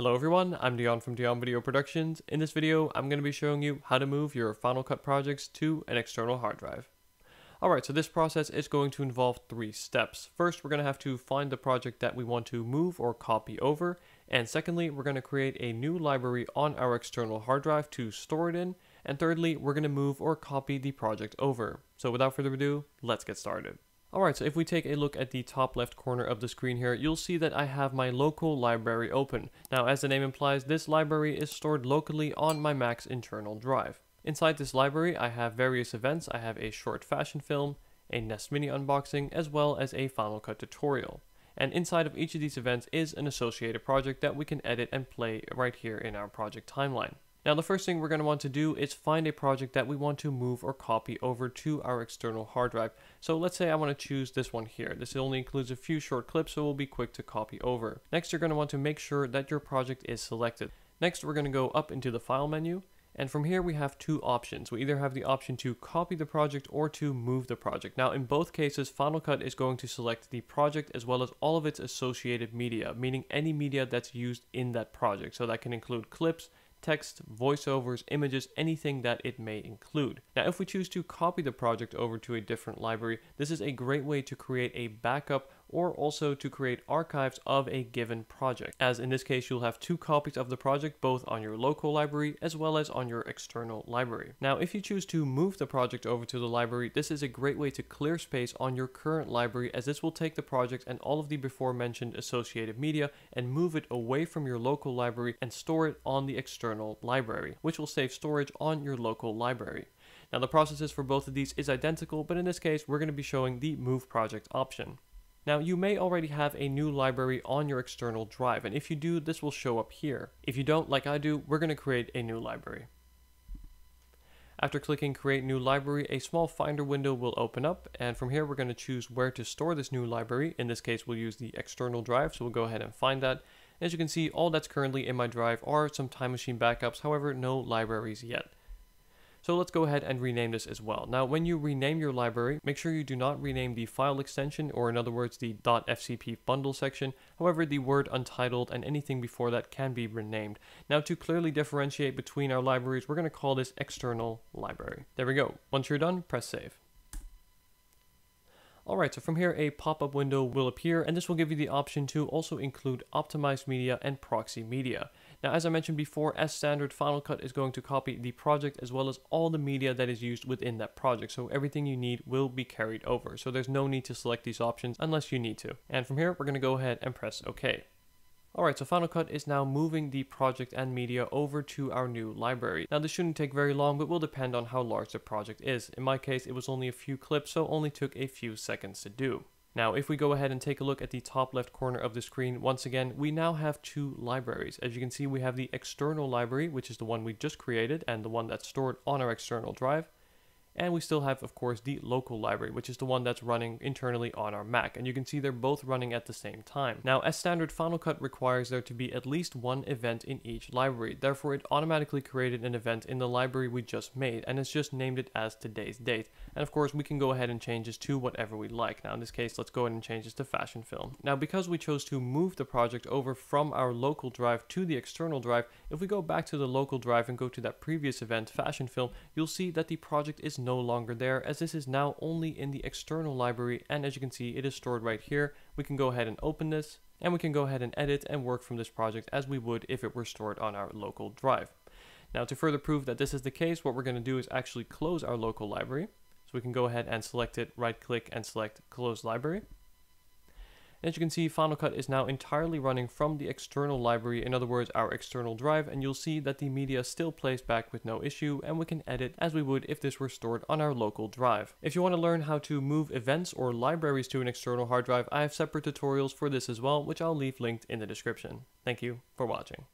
Hello everyone, I'm Dion from Dion Video Productions. In this video, I'm going to be showing you how to move your Final Cut projects to an external hard drive. Alright, so this process is going to involve three steps. First, we're going to have to find the project that we want to move or copy over. And secondly, we're going to create a new library on our external hard drive to store it in. And thirdly, we're going to move or copy the project over. So without further ado, let's get started. Alright, so if we take a look at the top left corner of the screen here, you'll see that I have my local library open. Now, as the name implies, this library is stored locally on my Mac's internal drive. Inside this library, I have various events. I have a short fashion film, a Nest Mini unboxing, as well as a Final Cut tutorial. And inside of each of these events is an associated project that we can edit and play right here in our project timeline. Now the first thing we're going to want to do is find a project that we want to move or copy over to our external hard drive. So let's say I want to choose this one here. This only includes a few short clips so it will be quick to copy over. Next you're going to want to make sure that your project is selected. Next we're going to go up into the file menu and from here we have two options. We either have the option to copy the project or to move the project. Now in both cases, Final Cut is going to select the project as well as all of its associated media, meaning any media that's used in that project. So that can include clips, text, voiceovers, images, anything that it may include. Now, if we choose to copy the project over to a different library, this is a great way to create a backup or also to create archives of a given project. As in this case, you'll have two copies of the project both on your local library as well as on your external library. Now, if you choose to move the project over to the library, this is a great way to clear space on your current library as this will take the project and all of the before mentioned associated media and move it away from your local library and store it on the external library, which will save storage on your local library. Now the processes for both of these is identical, but in this case, we're going to be showing the move project option. Now you may already have a new library on your external drive and if you do this will show up here. If you don't like I do we're going to create a new library. After clicking create new library a small finder window will open up and from here we're going to choose where to store this new library. In this case we'll use the external drive so we'll go ahead and find that. As you can see all that's currently in my drive are some time machine backups however no libraries yet. So let's go ahead and rename this as well. Now, when you rename your library, make sure you do not rename the file extension, or in other words, the .fcp bundle section. However, the word untitled and anything before that can be renamed. Now, to clearly differentiate between our libraries, we're going to call this external library. There we go. Once you're done, press save. Alright, so from here a pop-up window will appear and this will give you the option to also include optimized media and proxy media. Now as I mentioned before, as standard, Final Cut is going to copy the project as well as all the media that is used within that project. So everything you need will be carried over. So there's no need to select these options unless you need to. And from here, we're going to go ahead and press OK. Alright, so Final Cut is now moving the project and media over to our new library. Now this shouldn't take very long, but will depend on how large the project is. In my case, it was only a few clips, so only took a few seconds to do. Now, if we go ahead and take a look at the top left corner of the screen, once again, we now have two libraries. As you can see, we have the external library, which is the one we just created and the one that's stored on our external drive. And we still have, of course, the local library, which is the one that's running internally on our Mac. And you can see they're both running at the same time. Now, as standard, Final Cut requires there to be at least one event in each library. Therefore, it automatically created an event in the library we just made, and it's just named it as today's date. And of course, we can go ahead and change this to whatever we like. Now, in this case, let's go ahead and change this to fashion film. Now, because we chose to move the project over from our local drive to the external drive, if we go back to the local drive and go to that previous event, fashion film, you'll see that the project is no longer there as this is now only in the external library and as you can see it is stored right here. We can go ahead and open this and we can go ahead and edit and work from this project as we would if it were stored on our local drive. Now to further prove that this is the case, what we're going to do is actually close our local library. So we can go ahead and select it, right click and select close library. As you can see, Final Cut is now entirely running from the external library, in other words, our external drive, and you'll see that the media still plays back with no issue, and we can edit as we would if this were stored on our local drive. If you want to learn how to move events or libraries to an external hard drive, I have separate tutorials for this as well, which I'll leave linked in the description. Thank you for watching.